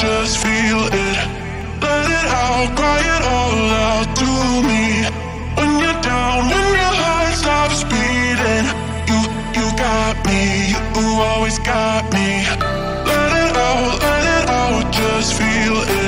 just feel it. Let it out, cry it all out to me. When you're down, when your heart stops beating, you you got me. You always got me. Let it out, let it out, just feel it.